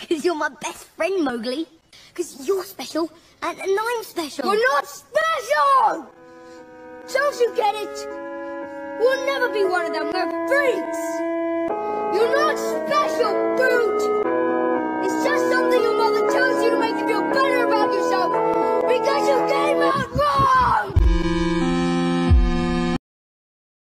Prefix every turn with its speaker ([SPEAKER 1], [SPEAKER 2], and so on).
[SPEAKER 1] Because you're my best friend, Mowgli. Because you're special, and, and I'm special.
[SPEAKER 2] You're not special! Don't you get it? We'll never be one of them. We're freaks!